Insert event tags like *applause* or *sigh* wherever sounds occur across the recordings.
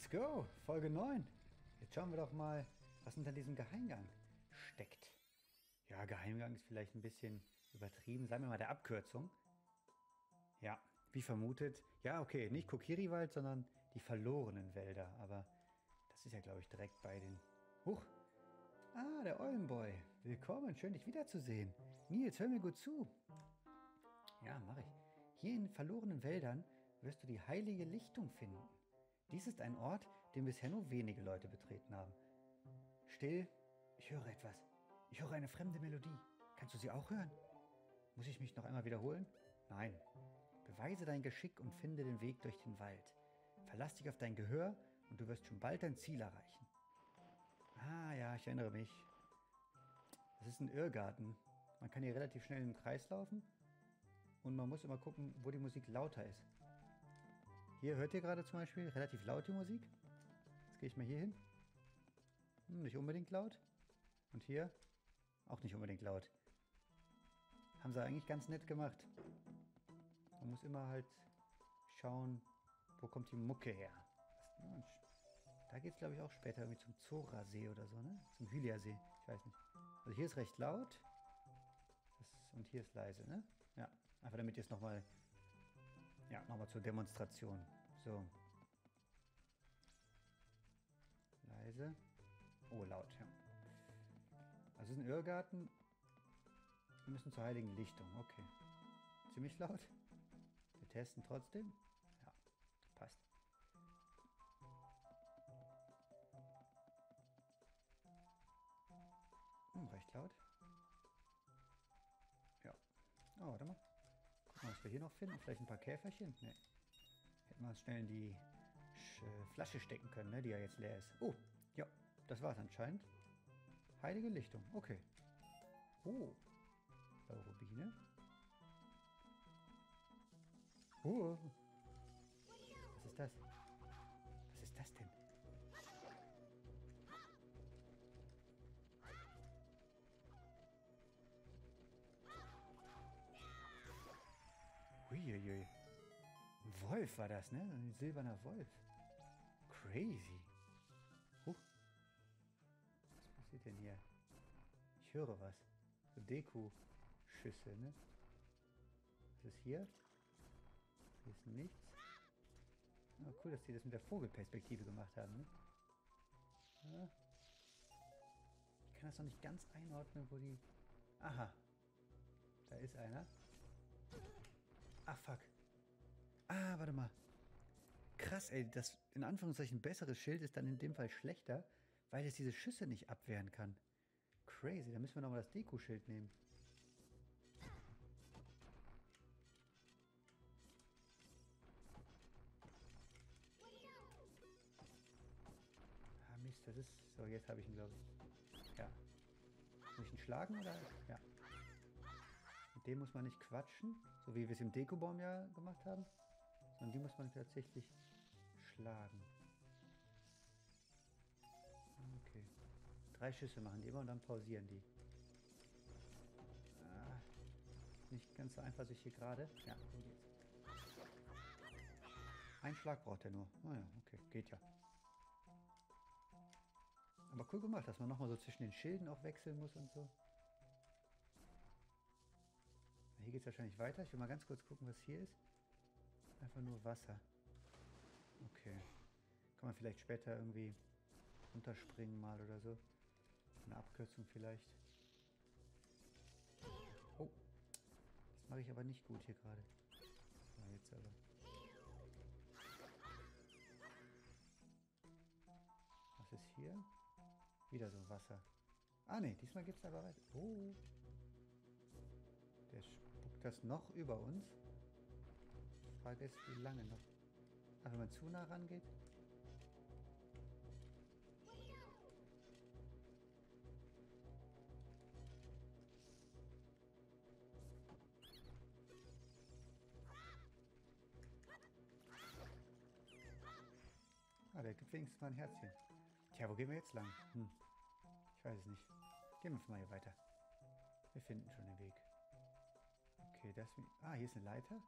Let's go, Folge 9. Jetzt schauen wir doch mal, was unter diesem Geheimgang steckt. Ja, Geheimgang ist vielleicht ein bisschen übertrieben. Sagen wir mal der Abkürzung. Ja, wie vermutet. Ja, okay, nicht Kokiriwald, sondern die verlorenen Wälder. Aber das ist ja, glaube ich, direkt bei den... Huch! Ah, der Eulenboy. Willkommen, schön dich wiederzusehen. Nils, hör mir gut zu. Ja, mache ich. Hier in verlorenen Wäldern wirst du die heilige Lichtung finden. Dies ist ein Ort, den bisher nur wenige Leute betreten haben. Still, ich höre etwas. Ich höre eine fremde Melodie. Kannst du sie auch hören? Muss ich mich noch einmal wiederholen? Nein. Beweise dein Geschick und finde den Weg durch den Wald. Verlass dich auf dein Gehör und du wirst schon bald dein Ziel erreichen. Ah ja, ich erinnere mich. Das ist ein Irrgarten. Man kann hier relativ schnell im Kreis laufen und man muss immer gucken, wo die Musik lauter ist. Hier hört ihr gerade zum Beispiel relativ laut die Musik. Jetzt gehe ich mal hier hin. Hm, nicht unbedingt laut. Und hier auch nicht unbedingt laut. Haben sie eigentlich ganz nett gemacht. Man muss immer halt schauen, wo kommt die Mucke her. Da geht es glaube ich auch später irgendwie zum Zora-See oder so, ne? Zum Hylia-See. Ich weiß nicht. Also hier ist recht laut. Das, und hier ist leise, ne? Ja, einfach damit ihr es nochmal ja, nochmal zur Demonstration. So. Leise. Oh, laut, ja. Also es ist ein Irrgarten. Wir müssen zur heiligen Lichtung. Okay. Ziemlich laut. Wir testen trotzdem. Ja, passt. Hm, recht laut. Ja. Oh, warte mal. Was wir hier noch finden? Vielleicht ein paar Käferchen? Ne. Uns schnell in die Sch Flasche stecken können, ne? die ja jetzt leer ist. Oh, ja, das war es anscheinend. Heilige Lichtung, okay. Oh, blaue Rubine. Oh, was ist das? Wolf war das, ne? Ein silberner Wolf. Crazy. Huh. Was passiert denn hier? Ich höre was. So Deko-Schüsse, ne? Was ist hier? Hier ist nichts. Oh, cool, dass die das mit der Vogelperspektive gemacht haben, ne? Ja. Ich kann das noch nicht ganz einordnen, wo die... Aha. Da ist einer. Ach, fuck. Ah, warte mal. Krass, ey, das in Anführungszeichen bessere Schild ist dann in dem Fall schlechter, weil es diese Schüsse nicht abwehren kann. Crazy, da müssen wir nochmal das Deko-Schild nehmen. Ah, Mist, das ist... So, jetzt habe ich ihn, glaube ich. Ja. Muss ich ihn schlagen oder... Ja. Mit dem muss man nicht quatschen, so wie wir es im Dekobaum ja gemacht haben, sondern die muss man tatsächlich schlagen. Okay. Drei Schüsse machen die immer und dann pausieren die. Ah, nicht ganz so einfach sich hier gerade. Ja, so geht's. Ein Schlag braucht er nur. Naja, ah okay, geht ja. Aber cool gemacht, dass man nochmal so zwischen den Schilden auch wechseln muss und so. Hier geht es wahrscheinlich weiter. Ich will mal ganz kurz gucken, was hier ist. Einfach nur Wasser. Okay. Kann man vielleicht später irgendwie runterspringen mal oder so. Eine Abkürzung vielleicht. Oh. Das mache ich aber nicht gut hier gerade. So, jetzt aber. Was ist hier? Wieder so Wasser. Ah ne, diesmal gibt es aber weiter. Oh. Der spuckt das noch über uns. Frage ist, wie lange noch. Ach, wenn man zu nah rangeht? Ah, der gibt wenigstens mal ein Herzchen. Tja, wo gehen wir jetzt lang? Hm. Ich weiß es nicht. Gehen wir mal hier weiter. Wir finden schon den Weg. Okay, das... Ah, hier ist eine Leiter.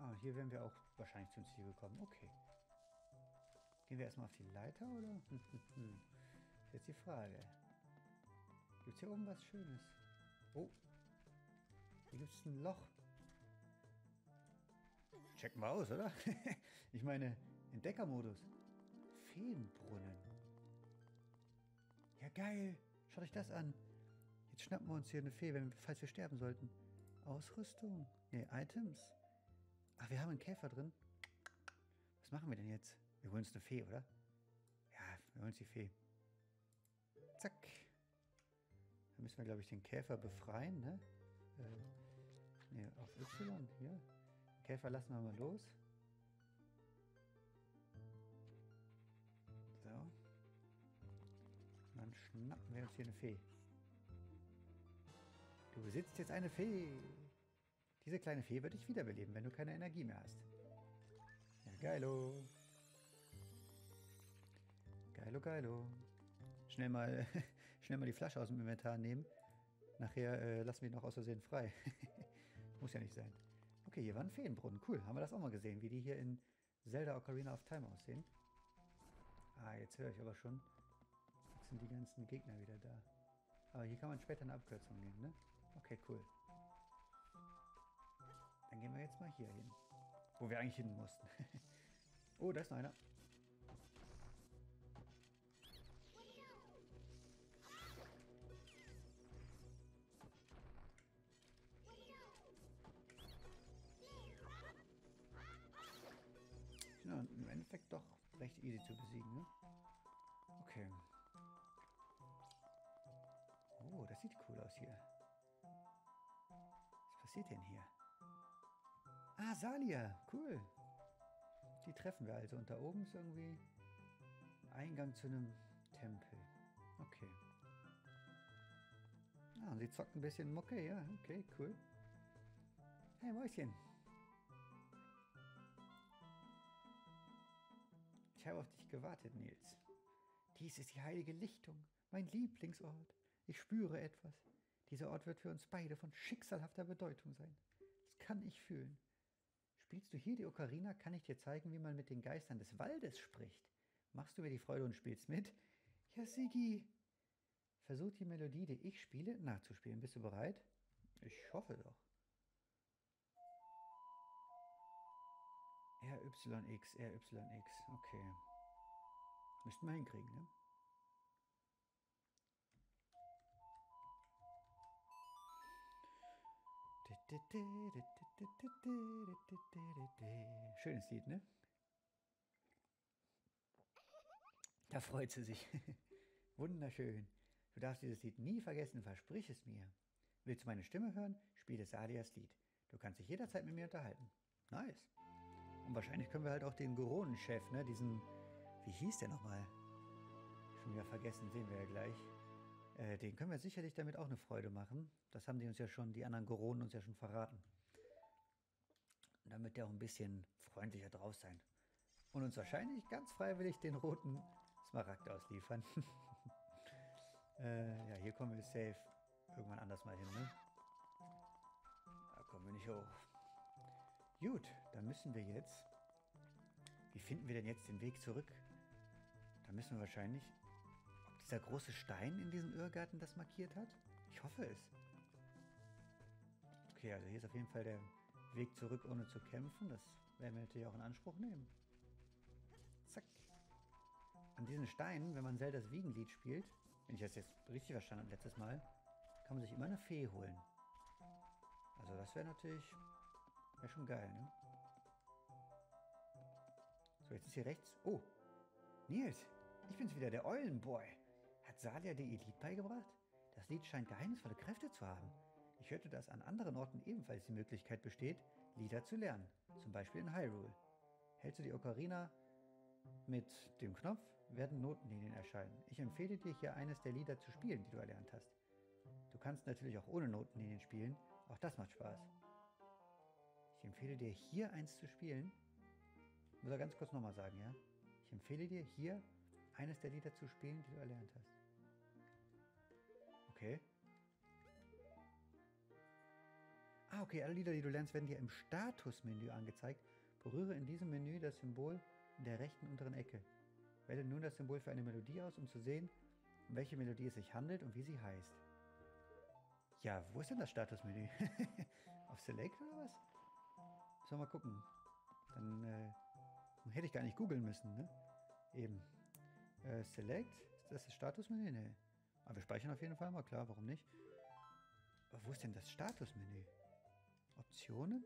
Ah, hier wären wir auch wahrscheinlich zum Ziel gekommen. Okay. Gehen wir erstmal auf die Leiter oder? *laughs* jetzt die Frage. Gibt es hier oben was Schönes? Oh. Hier gibt es ein Loch. Checken wir aus, oder? *laughs* ich meine, Entdeckermodus. Feenbrunnen. Ja, geil. Schaut euch das an. Jetzt schnappen wir uns hier eine Fee, wenn, falls wir sterben sollten. Ausrüstung. Ne, Items. Ach, wir haben einen Käfer drin. Was machen wir denn jetzt? Wir holen uns eine Fee, oder? Ja, wir holen uns die Fee. Zack. Dann müssen wir, glaube ich, den Käfer befreien, ne? Äh, ne, auf Y, hier. Käfer lassen wir mal los. So. Dann schnappen wir uns hier eine Fee. Du besitzt jetzt eine Fee. Diese kleine Fee wird dich wiederbeleben, wenn du keine Energie mehr hast. Ja, geilo. Geilo, geilo. Schnell mal, *laughs* schnell mal die Flasche aus dem Inventar nehmen. Nachher äh, lassen wir ihn noch aus Versehen frei. *laughs* Muss ja nicht sein. Okay, hier war ein Feenbrunnen. Cool, haben wir das auch mal gesehen, wie die hier in Zelda Ocarina of Time aussehen. Ah, jetzt höre ich aber schon. Jetzt sind die ganzen Gegner wieder da. Aber hier kann man später eine Abkürzung nehmen, ne? Okay, cool. Dann gehen wir jetzt mal hier hin. Wo wir eigentlich hin mussten. *laughs* oh, da ist noch einer. Ja, im Endeffekt doch recht easy zu besiegen, ne? Okay. Oh, das sieht cool aus hier. Was passiert denn hier? Ah, Salia. Cool. Die treffen wir also. Und da oben ist irgendwie Eingang zu einem Tempel. Okay. Ah, und sie zockt ein bisschen Mucke. Ja, okay, cool. Hey, Mäuschen. Ich habe auf dich gewartet, Nils. Dies ist die heilige Lichtung, mein Lieblingsort. Ich spüre etwas. Dieser Ort wird für uns beide von schicksalhafter Bedeutung sein. Das kann ich fühlen. Spielst du hier die Ocarina, kann ich dir zeigen, wie man mit den Geistern des Waldes spricht. Machst du mir die Freude und spielst mit? Ja, Sigi. Versuch die Melodie, die ich spiele, nachzuspielen. Bist du bereit? Ich hoffe doch. RYX, RYX, okay. Müssten wir hinkriegen, ne? Schönes Lied, ne? Da freut sie sich. Wunderschön. Du darfst dieses Lied nie vergessen, versprich es mir. Willst du meine Stimme hören? Spiele Sadias Lied. Du kannst dich jederzeit mit mir unterhalten. Nice. Und wahrscheinlich können wir halt auch den Goronenchef, ne, diesen, wie hieß der nochmal? Schon wieder vergessen, sehen wir ja gleich. Äh, den können wir sicherlich damit auch eine Freude machen. Das haben die uns ja schon, die anderen Goronen uns ja schon verraten. Wird der auch ein bisschen freundlicher drauf sein. Und uns wahrscheinlich ganz freiwillig den roten Smaragd ausliefern. *laughs* äh, ja, hier kommen wir safe irgendwann anders mal hin, ne? Da kommen wir nicht hoch. Gut, dann müssen wir jetzt... Wie finden wir denn jetzt den Weg zurück? Da müssen wir wahrscheinlich... Ob dieser große Stein in diesem Irrgarten das markiert hat? Ich hoffe es. Okay, also hier ist auf jeden Fall der Weg zurück, ohne zu kämpfen. Das werden wir natürlich auch in Anspruch nehmen. Zack. An diesen Steinen, wenn man Zeldas Wiegenlied spielt, wenn ich das jetzt richtig verstanden habe letztes Mal, kann man sich immer eine Fee holen. Also das wäre natürlich Wäre schon geil, ne? So, jetzt ist hier rechts. Oh, Nils, ich bin's wieder, der Eulenboy. Hat Salia dir ihr Lied beigebracht? Das Lied scheint geheimnisvolle Kräfte zu haben. Ich hörte, dass an anderen Orten ebenfalls die Möglichkeit besteht, Lieder zu lernen. Zum Beispiel in Hyrule. Hältst du die Ocarina mit dem Knopf, werden Notenlinien erscheinen. Ich empfehle dir hier eines der Lieder zu spielen, die du erlernt hast. Du kannst natürlich auch ohne Notenlinien spielen. Auch das macht Spaß. Ich empfehle dir hier eins zu spielen. Ich muss er ganz kurz nochmal sagen, ja? Ich empfehle dir hier eines der Lieder zu spielen, die du erlernt hast. Okay. Ah, okay, alle Lieder, die du lernst, werden dir im Statusmenü angezeigt. Berühre in diesem Menü das Symbol in der rechten unteren Ecke. Wähle nun das Symbol für eine Melodie aus, um zu sehen, um welche Melodie es sich handelt und wie sie heißt. Ja, wo ist denn das Statusmenü? *laughs* Auf Select oder was? Sollen wir mal gucken. Dann äh, hätte ich gar nicht googeln müssen, ne? Eben. Äh, Select, ist das das Statusmenü? Ne. Aber wir speichern auf jeden Fall mal, klar, warum nicht? Aber wo ist denn das Statusmenü? Optionen?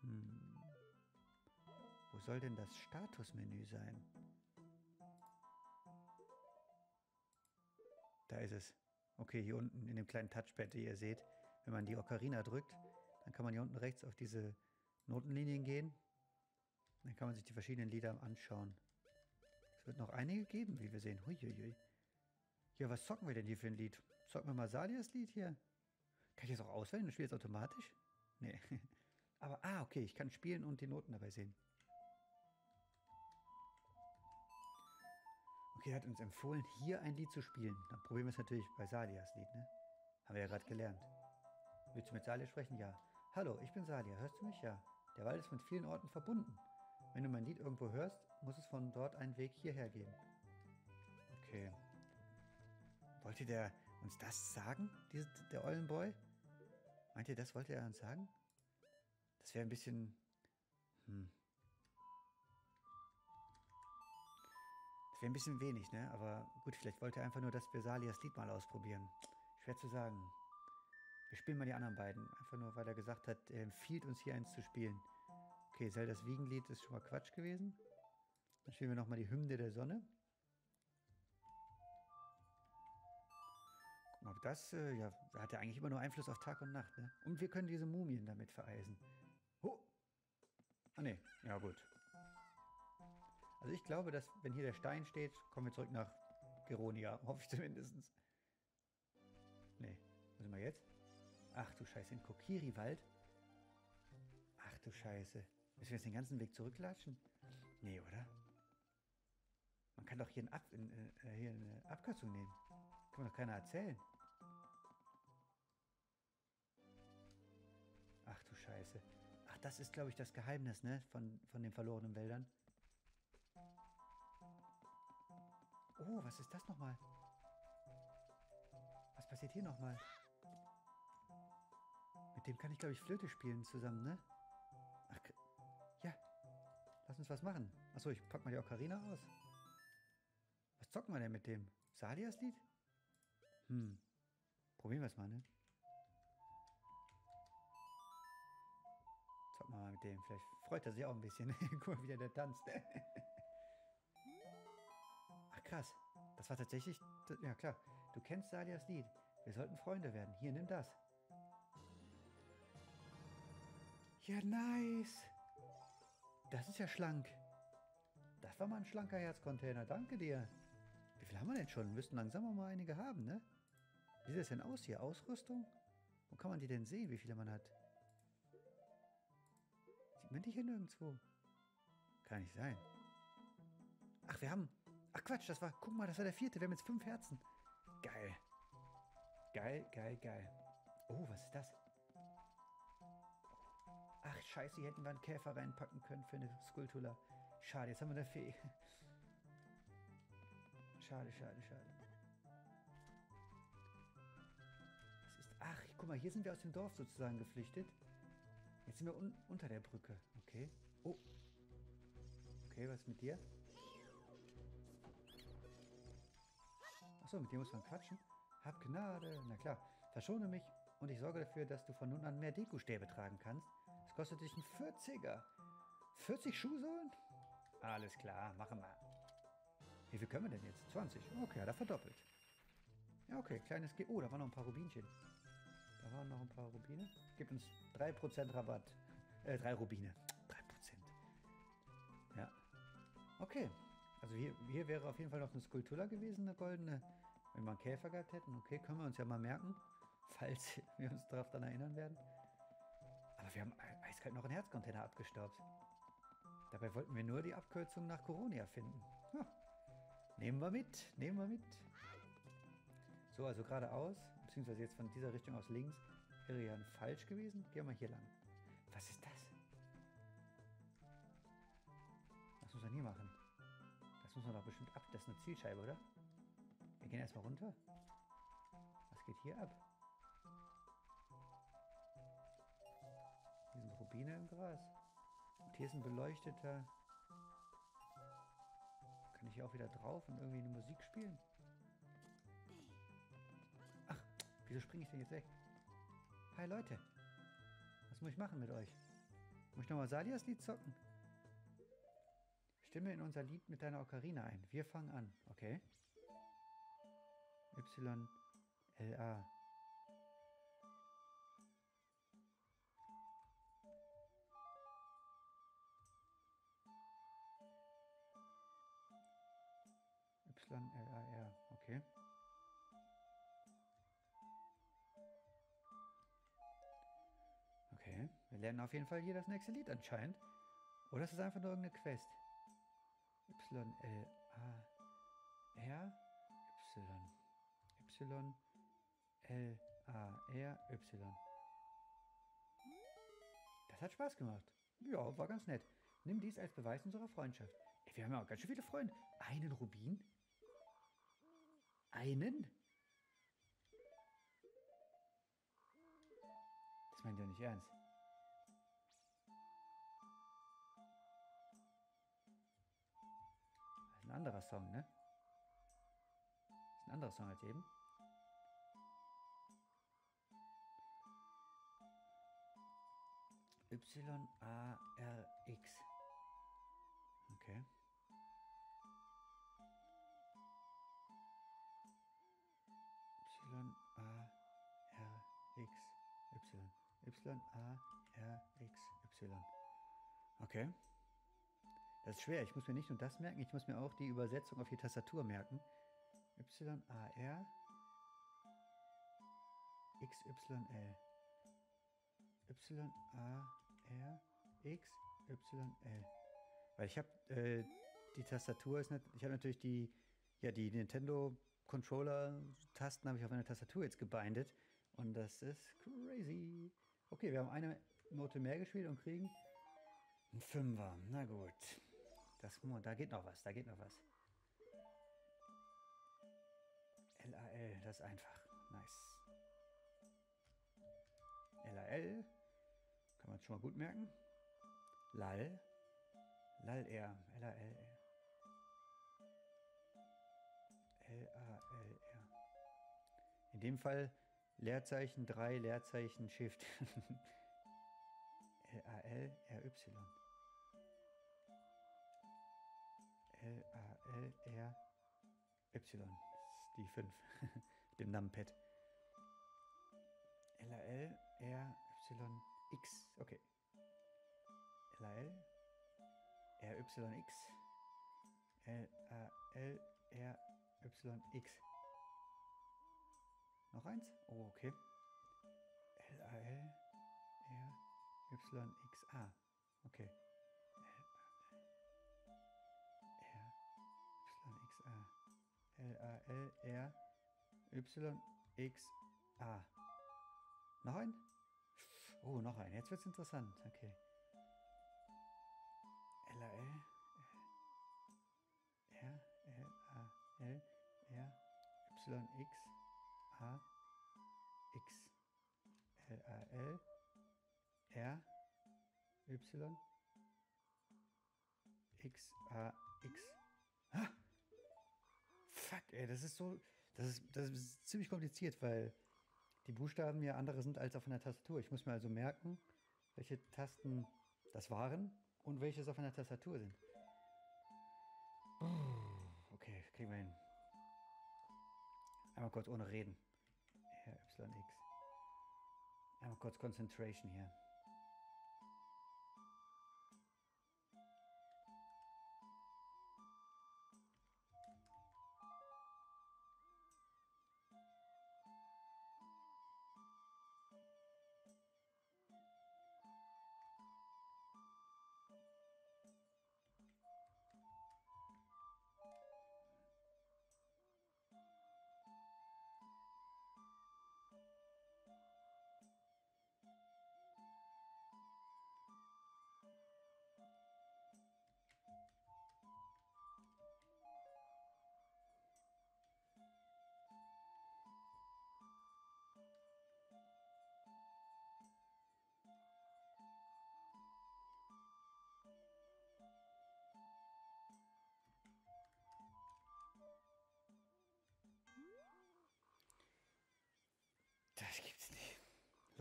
Hm. Wo soll denn das Statusmenü sein? Da ist es. Okay, hier unten in dem kleinen Touchpad, die ihr seht, wenn man die Ocarina drückt, dann kann man hier unten rechts auf diese Notenlinien gehen. Dann kann man sich die verschiedenen Lieder anschauen. Es wird noch einige geben, wie wir sehen. Huiuiui. Ja, was zocken wir denn hier für ein Lied? Zocken wir mal Salias Lied hier? Kann ich das auch auswählen und spiele es automatisch? Nee. *laughs* Aber, ah, okay, ich kann spielen und die Noten dabei sehen. Okay, er hat uns empfohlen, hier ein Lied zu spielen. Dann probieren wir es natürlich bei Salias Lied, ne? Haben wir ja gerade gelernt. Willst du mit Salia sprechen? Ja. Hallo, ich bin Salia. Hörst du mich? Ja. Der Wald ist mit vielen Orten verbunden. Wenn du mein Lied irgendwo hörst, muss es von dort einen Weg hierher gehen. Okay. Wollte der uns das sagen, der Eulenboy? Meint ihr, das wollte er uns sagen? Das wäre ein bisschen... Hm. Das wäre ein bisschen wenig, ne? Aber gut, vielleicht wollte er einfach nur, dass wir Salias Lied mal ausprobieren. Schwer zu sagen. Wir spielen mal die anderen beiden. Einfach nur, weil er gesagt hat, er empfiehlt uns hier eins zu spielen. Okay, Zeldas Wiegenlied ist schon mal Quatsch gewesen. Dann spielen wir nochmal die Hymne der Sonne. Ob das, äh, ja, hat ja eigentlich immer nur Einfluss auf Tag und Nacht, ne? Und wir können diese Mumien damit vereisen. Oh! Ah, ne, ja gut. Also ich glaube, dass, wenn hier der Stein steht, kommen wir zurück nach Geronia. *laughs* Hoffe ich zumindest. Nee, was wir jetzt? Ach du Scheiße, in Kokiri-Wald? Ach du Scheiße. Müssen wir jetzt den ganzen Weg zurücklatschen? Nee, oder? Man kann doch hier, ein Ab, in, äh, hier eine Abkürzung nehmen. Kann mir doch keiner erzählen. Scheiße. Ach, das ist, glaube ich, das Geheimnis, ne? Von, von den verlorenen Wäldern. Oh, was ist das nochmal? Was passiert hier nochmal? Mit dem kann ich, glaube ich, Flöte spielen zusammen, ne? Ach, ja. Lass uns was machen. Achso, ich pack mal die Ocarina aus. Was zocken wir denn mit dem? Salias Lied? Hm. Probieren wir es mal, ne? Wir mal mit dem. Vielleicht freut er sich auch ein bisschen. *laughs* Guck mal, wie der, der tanzt. Ach, krass. Das war tatsächlich... Ja, klar. Du kennst Salias Lied. Wir sollten Freunde werden. Hier, nimm das. Ja, nice. Das ist ja schlank. Das war mal ein schlanker Herzcontainer. Danke dir. Wie viel haben wir denn schon? Wir müssten langsam mal einige haben, ne? Wie sieht das denn aus hier? Ausrüstung? Wo kann man die denn sehen, wie viele man hat? Sieht die hier nirgendwo? Kann nicht sein. Ach, wir haben... Ach Quatsch, das war... Guck mal, das war der vierte. Wir haben jetzt fünf Herzen. Geil. Geil, geil, geil. Oh, was ist das? Ach, scheiße, hier hätten wir einen Käfer reinpacken können für eine Skulptur. Schade, jetzt haben wir eine Fee. Schade, schade, schade. Was ist... Ach, guck mal, hier sind wir aus dem Dorf sozusagen geflüchtet. Sind wir un unter der Brücke. Okay. Oh. Okay, was mit dir? Achso, mit dir muss man quatschen. Hab Gnade. Na klar. Verschone mich und ich sorge dafür, dass du von nun an mehr Dekostäbe tragen kannst. Es kostet dich ein 40er. 40 Schuhsohlen? Alles klar, machen wir. Wie viel können wir denn jetzt? 20. Okay, hat er verdoppelt. Ja, okay, kleines Ge Oh, da waren noch ein paar Rubinchen. Waren noch ein paar Rubine. Gibt uns 3% Rabatt. Äh, 3 Rubine. 3%. Ja. Okay. Also hier, hier wäre auf jeden Fall noch eine Skulptur gewesen, eine goldene. Wenn wir einen Käfer gehabt hätten. Okay, können wir uns ja mal merken. *laughs* Falls wir uns darauf dann erinnern werden. Aber wir haben eiskalt noch einen Herzcontainer abgestaubt. Dabei wollten wir nur die Abkürzung nach Coronia finden. Ja. Nehmen wir mit, nehmen wir mit. So, also geradeaus, beziehungsweise jetzt von dieser Richtung aus links, wäre ja falsch gewesen. Gehen wir hier lang. Was ist das? Was muss man hier hier machen? Das muss man doch bestimmt ab. Das ist eine Zielscheibe, oder? Wir gehen erstmal runter. Was geht hier ab? Hier sind Rubine im Gras. Und hier ist ein beleuchteter... Kann ich hier auch wieder drauf und irgendwie eine Musik spielen? Wieso springe ich denn jetzt weg? Hi Leute. Was muss ich machen mit euch? Muss ich nochmal Salias Lied zocken? Stimme in unser Lied mit deiner Ocarina ein. Wir fangen an, okay? Y, L, A. wir lernen auf jeden Fall hier das nächste Lied anscheinend. Oder ist es einfach nur irgendeine Quest? Y, L, A, R, Y. Y, L, A, R, Y. Das hat Spaß gemacht. Ja, war ganz nett. Nimm dies als Beweis unserer Freundschaft. Ey, wir haben ja auch ganz schön viele Freunde. Einen Rubin? Einen? Das meint ihr nicht ernst. Anderer Song, ne? Das ist ein anderer Song als eben. Y-A-R-X. Okay. Y-A-R-X. Y. Y-A-R-X. Y. Okay. Das ist schwer. Ich muss mir nicht nur das merken, ich muss mir auch die Übersetzung auf die Tastatur merken. Y-A-R X-Y-L. Y-A-R X Y-L. Weil ich habe äh, die Tastatur ist nicht, ich habe natürlich die ja die Nintendo Controller Tasten habe ich auf eine Tastatur jetzt gebindet und das ist crazy. Okay, wir haben eine Note mehr gespielt und kriegen einen Fünfer. Na gut. Das, da geht noch was, da geht noch was. L-A-L, das ist einfach. Nice. L-A-L. Kann man schon mal gut merken. Lal. Lal-R. L-A-L-R. L-A-L-R. In dem Fall Leerzeichen 3, Leerzeichen Shift. *laughs* L-A-L-R-Y. L-A-L-R-Y. Die 5. *laughs* Dem Numpad. L-A-L-R-Y-X. Okay. L-A-L-R-Y-X. L-A-L-R-Y-X. Noch eins? Oh, okay. L-A-L-R-Y-X-A. Okay. L-A-L-R-Y-X-A. Noch ein? Oh, noch ein. Jetzt wird es interessant. Okay. L-A-L. R, L, A, L, R, Y, X, A, X. L, A, L, R, Y, X, A, X. Fuck, ey, das ist so. Das ist, das ist ziemlich kompliziert, weil die Buchstaben ja andere sind als auf einer Tastatur. Ich muss mir also merken, welche Tasten das waren und welche auf einer Tastatur sind. Okay, kriegen wir hin. Einmal kurz ohne Reden. R, Y, X. Einmal kurz Concentration hier.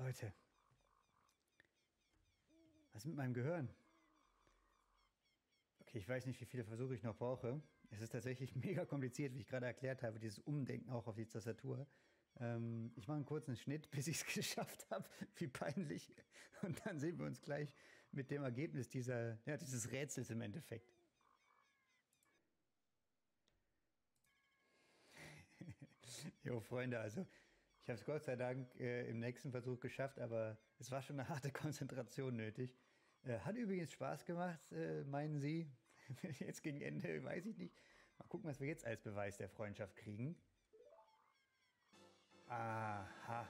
Leute. Was ist mit meinem Gehirn? Okay, ich weiß nicht, wie viele Versuche ich noch brauche. Es ist tatsächlich *laughs* mega kompliziert, wie ich gerade erklärt habe, dieses Umdenken auch auf die Tastatur. Ähm, ich mache einen kurzen Schnitt, *laughs* bis ich es geschafft habe. Wie peinlich. Und dann sehen wir uns gleich mit dem Ergebnis dieser, ja, dieses Rätsels im Endeffekt. *laughs* jo, Freunde, also ich habe es Gott sei Dank äh, im nächsten Versuch geschafft, aber es war schon eine harte *laughs* Konzentration nötig. Äh, hat übrigens Spaß gemacht, äh, meinen Sie? *laughs* jetzt gegen Ende, weiß ich nicht. Mal gucken, was wir jetzt als Beweis der Freundschaft kriegen. Aha.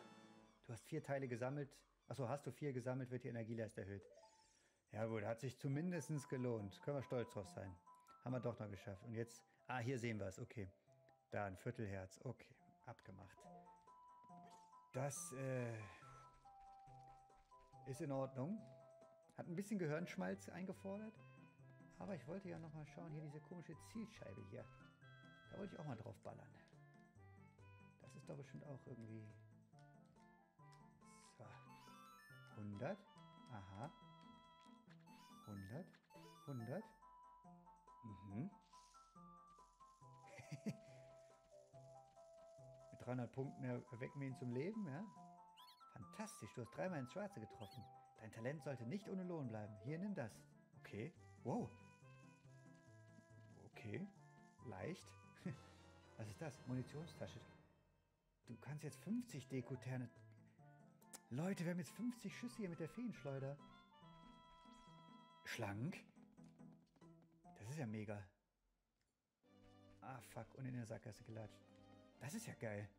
Du hast vier Teile gesammelt. Achso, hast du vier gesammelt, wird die Energieleiste erhöht. Ja gut, hat sich zumindest gelohnt. Können wir stolz drauf sein. Haben wir doch noch geschafft. Und jetzt, ah, hier sehen wir es. Okay. Da ein Viertelherz. Okay, abgemacht. Das äh, ist in Ordnung. Hat ein bisschen Gehirnschmalz eingefordert. Aber ich wollte ja noch mal schauen, hier diese komische Zielscheibe hier. Da wollte ich auch mal drauf ballern. Das ist doch bestimmt auch irgendwie... So. 100. Aha. 100. 100. 300 Punkten erwecken wir ihn zum Leben, ja? Fantastisch, du hast dreimal ins Schwarze getroffen. Dein Talent sollte nicht ohne Lohn bleiben. Hier, nimm das. Okay. Wow. Okay. Leicht. *laughs* Was ist das? Munitionstasche. Du kannst jetzt 50 Dekoterne. Leute, wir haben jetzt 50 Schüsse hier mit der Feenschleuder. Schlank. Das ist ja mega. Ah, fuck. Und in der Sackgasse gelatscht. Das ist ja geil.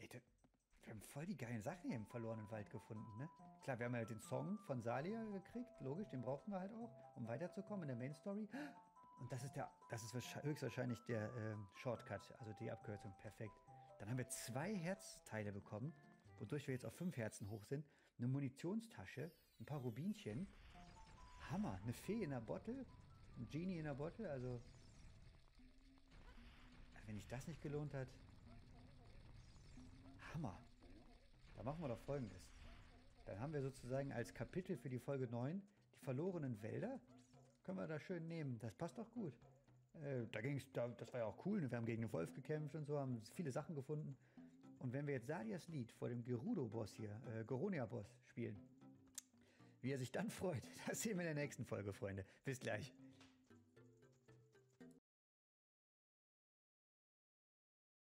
Ey, das, wir haben voll die geilen Sachen hier im verlorenen Wald gefunden, ne? Klar, wir haben halt den Song von Salia gekriegt, logisch, den brauchten wir halt auch, um weiterzukommen in der Main Story. Und das ist der, das ist höchstwahrscheinlich der äh, Shortcut, also die Abkürzung, perfekt. Dann haben wir zwei Herzteile bekommen, wodurch wir jetzt auf fünf Herzen hoch sind. Eine Munitionstasche, ein paar Rubinchen. Hammer, eine Fee in der Bottle, ein Genie in der Bottle, also wenn sich das nicht gelohnt hat, Hammer. Da machen wir doch folgendes. Dann haben wir sozusagen als Kapitel für die Folge 9 die verlorenen Wälder. Können wir da schön nehmen. Das passt doch gut. Äh, da ging's, da, das war ja auch cool. Ne? Wir haben gegen den Wolf gekämpft und so, haben viele Sachen gefunden. Und wenn wir jetzt Sadias Lied vor dem Gerudo-Boss hier, äh, Goronia-Boss, spielen, wie er sich dann *laughs* freut, das sehen wir in der nächsten Folge, Freunde. Bis gleich.